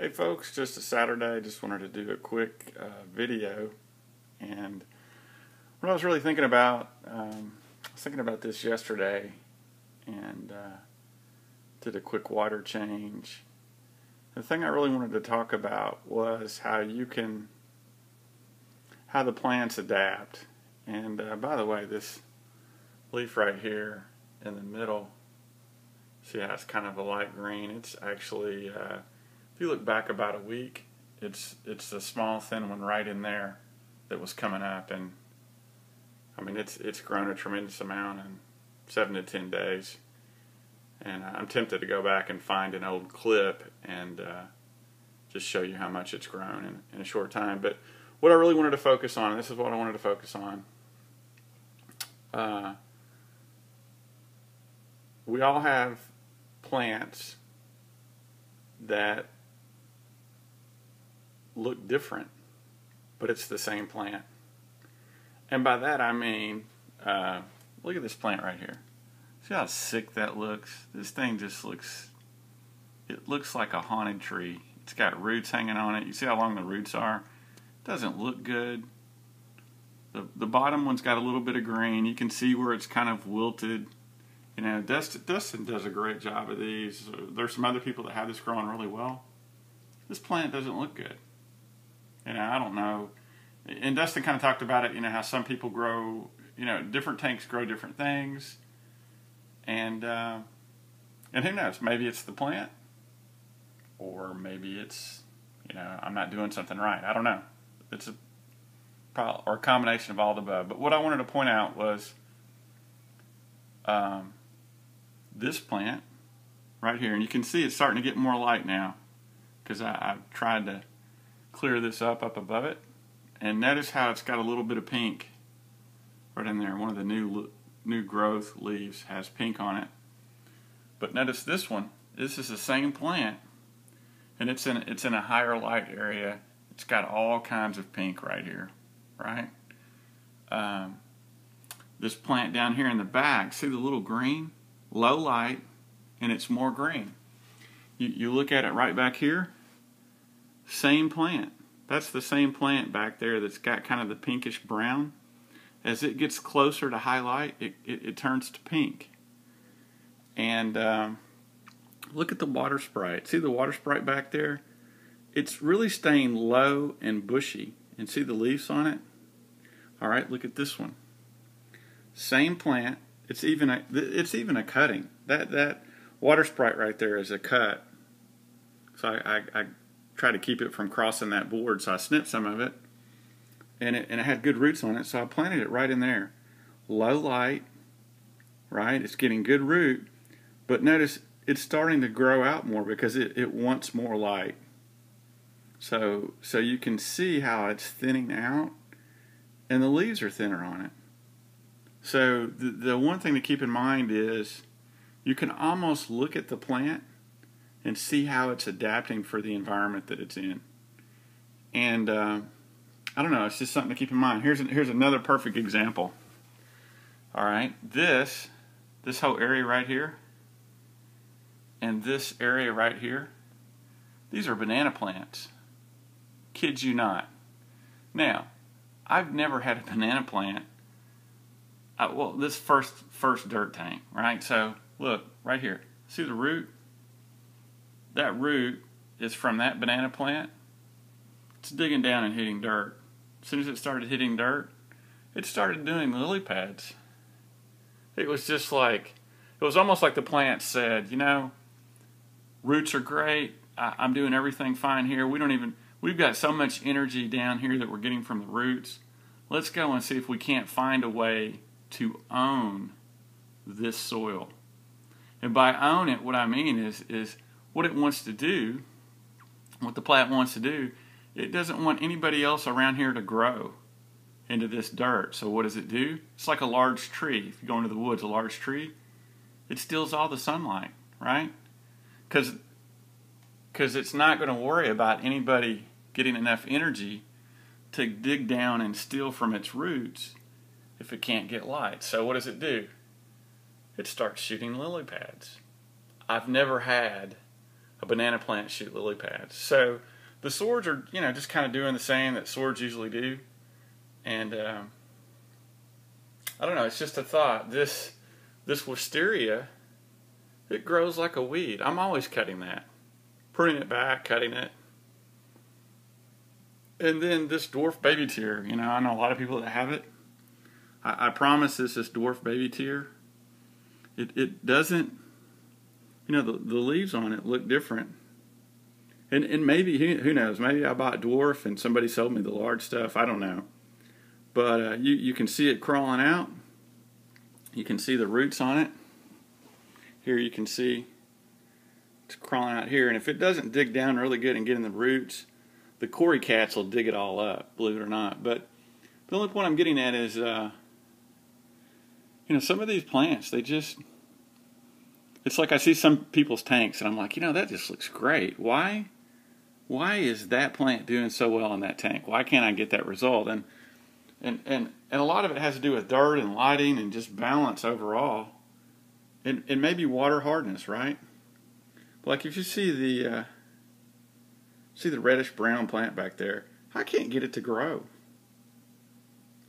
Hey folks, just a Saturday. Just wanted to do a quick uh, video, and what I was really thinking about, um, I was thinking about this yesterday, and uh, did a quick water change. The thing I really wanted to talk about was how you can, how the plants adapt. And uh, by the way, this leaf right here in the middle, see how it's kind of a light green. It's actually uh, if you look back about a week, it's it's a small thin one right in there that was coming up, and I mean it's it's grown a tremendous amount in seven to ten days, and I'm tempted to go back and find an old clip and uh, just show you how much it's grown in, in a short time. But what I really wanted to focus on, this is what I wanted to focus on. Uh, we all have plants that look different, but it's the same plant. And by that I mean, uh, look at this plant right here. See how sick that looks? This thing just looks, it looks like a haunted tree. It's got roots hanging on it. You see how long the roots are? It doesn't look good. The, the bottom one's got a little bit of green. You can see where it's kind of wilted. You know, Dustin, Dustin does a great job of these. There's some other people that have this growing really well. This plant doesn't look good. You know, I don't know. And Dustin kind of talked about it. You know how some people grow. You know, different tanks grow different things, and uh, and who knows? Maybe it's the plant, or maybe it's you know I'm not doing something right. I don't know. It's a or a combination of all the above. But what I wanted to point out was um, this plant right here, and you can see it's starting to get more light now because I've tried to clear this up up above it. And notice how it's got a little bit of pink right in there. One of the new new growth leaves has pink on it. But notice this one. This is the same plant, and it's in it's in a higher light area. It's got all kinds of pink right here, right? Um, this plant down here in the back, see the little green? Low light, and it's more green. You, you look at it right back here, same plant. That's the same plant back there that's got kind of the pinkish brown. As it gets closer to highlight, it, it, it turns to pink. And um, look at the water sprite. See the water sprite back there? It's really staying low and bushy. And see the leaves on it? All right, look at this one. Same plant. It's even a, it's even a cutting. That that water sprite right there is a cut. So I, I, I try to keep it from crossing that board. So I snipped some of it, and it and it had good roots on it. So I planted it right in there. Low light, right? It's getting good root, but notice it's starting to grow out more because it, it wants more light. So so you can see how it's thinning out, and the leaves are thinner on it. So the the one thing to keep in mind is you can almost look at the plant and see how it's adapting for the environment that it's in. And uh, I don't know, it's just something to keep in mind. Here's here's another perfect example. All right, this this whole area right here and this area right here, these are banana plants. Kid you not. Now, I've never had a banana plant. Uh, well, this first first dirt tank, right? So look right here. See the root? That root is from that banana plant. It's digging down and hitting dirt. As soon as it started hitting dirt, it started doing lily pads. It was just like, it was almost like the plant said, you know, roots are great. I, I'm doing everything fine here. We don't even, we've got so much energy down here that we're getting from the roots. Let's go and see if we can't find a way to own this soil. And by own it, what I mean is, is what it wants to do, what the plant wants to do, it doesn't want anybody else around here to grow into this dirt. So what does it do? It's like a large tree. If you go into the woods, a large tree, it steals all the sunlight, right? Because because it's not going to worry about anybody getting enough energy to dig down and steal from its roots if it can't get light. So what does it do? It starts shooting lily pads. I've never had a banana plant shoot lily pads. So the swords are, you know, just kind of doing the same that swords usually do. And um, I don't know, it's just a thought. This this wisteria, it grows like a weed. I'm always cutting that, pruning it back, cutting it. And then this dwarf baby tear, you know, I know a lot of people that have it. I, I promise this is dwarf baby tear. It it doesn't, you know, the the leaves on it look different. And and maybe who, knows? Maybe I bought dwarf and somebody sold me the large stuff. I don't know. But uh, you you can see it crawling out. You can see the roots on it. Here you can see it's crawling out here. And if it doesn't dig down really good and get in the roots, the Cory cats will dig it all up, believe it or not. But the only point I'm getting at is, uh, you know, some of these plants, they just, it's like I see some people's tanks and I'm like, you know, that just looks great. Why? Why is that plant doing so well in that tank? Why can't I get that result? And and and and a lot of it has to do with dirt and lighting and just balance overall, and and maybe water hardness, right? like if you see the uh, see the reddish brown plant back there, I can't get it to grow.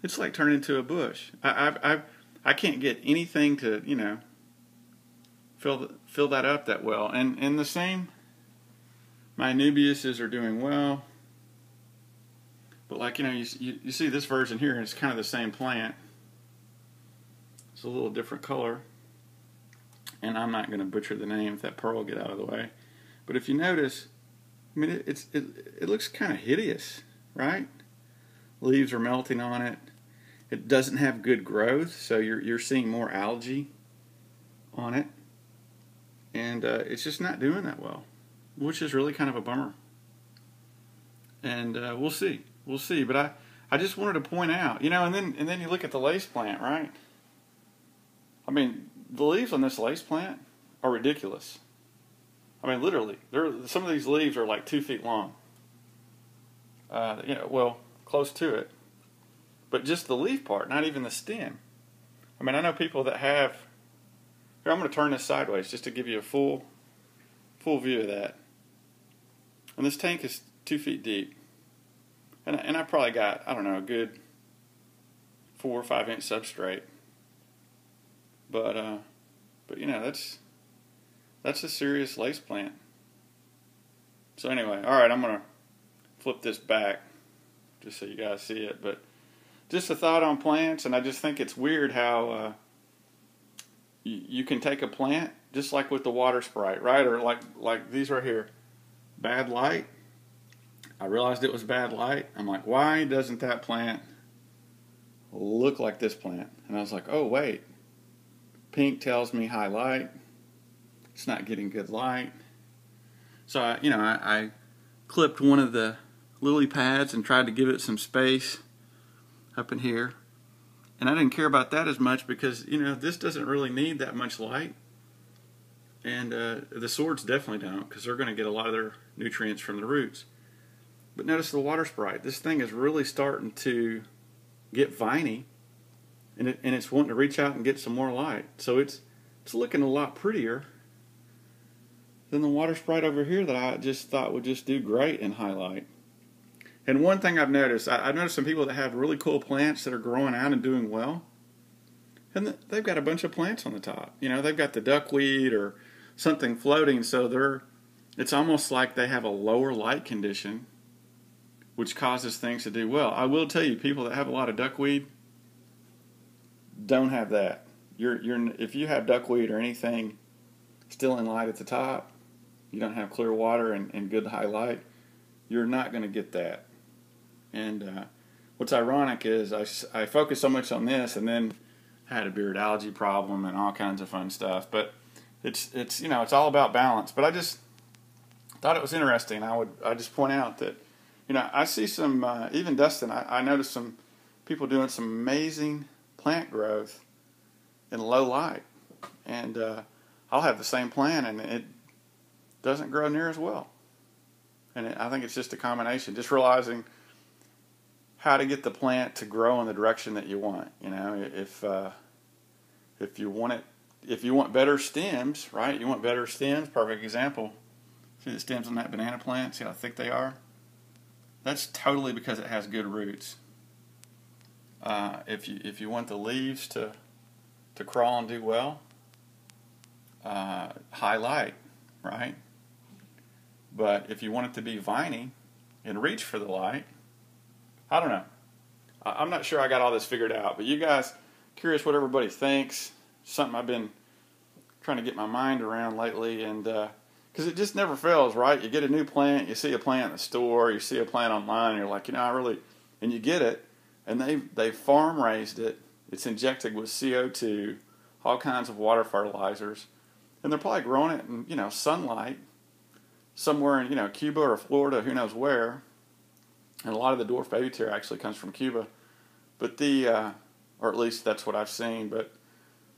It's like turning into a bush. I I I, I can't get anything to you know fill fill that up that well, and and the same. My Anubiases are doing well. But like you know, you, you, you see this version here, and it's kind of the same plant. It's a little different color, and I'm not going to butcher the name if that pearl will get out of the way. But if you notice, I mean, it, it's it, it looks kind of hideous, right? Leaves are melting on it. It doesn't have good growth, so you're you're seeing more algae on it, and uh, it's just not doing that well, which is really kind of a bummer. And uh, we'll see we'll see. But I, I just wanted to point out, you know, and then and then you look at the lace plant, right? I mean, the leaves on this lace plant are ridiculous. I mean, literally, there some of these leaves are like two feet long. Uh, you know, well, close to it, but just the leaf part, not even the stem. I mean, I know people that have. Here, I'm going to turn this sideways just to give you a full, full view of that. And this tank is two feet deep and and I probably got I don't know a good four or five inch substrate. But uh, but you know that's that's a serious lace plant. So anyway, all right, I'm gonna flip this back just so you guys see it. But just a thought on plants, and I just think it's weird how uh, you, can take a plant just like with the water sprite, right? Or like like these right here, bad light I realized it was bad light. I'm like, why doesn't that plant look like this plant? And I was like, oh, wait. Pink tells me high light. It's not getting good light. So, I, you know, I, I clipped one of the lily pads and tried to give it some space up in here. And I didn't care about that as much because, you know, this doesn't really need that much light. And uh, the swords definitely don't because they're going to get a lot of their nutrients from the roots. But notice the water sprite. This thing is really starting to get viney, and it, and it's wanting to reach out and get some more light. So it's it's looking a lot prettier than the water sprite over here that I just thought would just do great in highlight. And one thing I've noticed, I, have noticed some people that have really cool plants that are growing out and doing well, and they've got a bunch of plants on the top. You know, they've got the duckweed or something floating, so they're it's almost like they have a lower light condition which causes things to do well. I will tell you, people that have a lot of duckweed don't have that. You're, you're, if you have duckweed or anything still in light at the top, you don't have clear water and, and good high light, you're not going to get that. And uh, what's ironic is I, I focused so much on this and then had a beard algae problem and all kinds of fun stuff. But it's, it's you know, it's all about balance. But I just thought it was interesting. I would I just point out that you know, I see some, uh, even Dustin, I, I noticed some people doing some amazing plant growth in low light. And uh, I'll have the same plant and it doesn't grow near as well. And it, I think it's just a combination, just realizing how to get the plant to grow in the direction that you want. You know, if uh, if you want it, if you want better stems, right? You want better stems. Perfect example. See the stems on that banana plant? See how thick they are? That's totally because it has good roots. Uh, if you if you want the leaves to to crawl and do well, uh, high light, right? But if you want it to be viney and reach for the light, I don't know. I, am not sure I got all this figured out, but you guys, curious what everybody thinks. Something I've been trying to get my mind around lately, and because uh, it just never fails, right? You get a new plant, you see a plant in the store, you see a plant online, and you're like, you know, I really, and you get it, and they they farm raised it. It's injected with CO2, all kinds of water fertilizers, and they're probably growing it in you know sunlight somewhere in you know Cuba or Florida, who knows where. And a lot of the dwarf baby tear actually comes from Cuba, but the uh, or at least that's what I've seen. But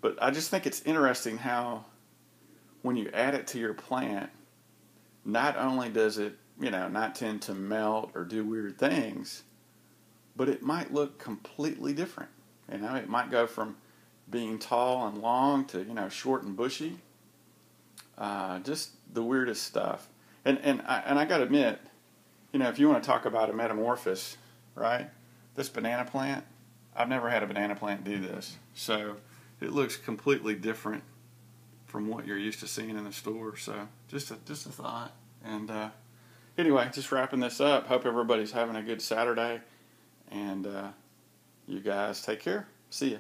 but I just think it's interesting how when you add it to your plant, not only does it you know not tend to melt or do weird things, but it might look completely different. You know, it might go from being tall and long to you know short and bushy. Uh, just the weirdest stuff. And and I, and I got to admit, you know, if you want to talk about a metamorphosis, right? This banana plant, I've never had a banana plant do this, so it looks completely different from what you're used to seeing in the store. So just a just a thought. And uh, anyway, just wrapping this up. Hope everybody's having a good Saturday, and uh, you guys take care. See ya.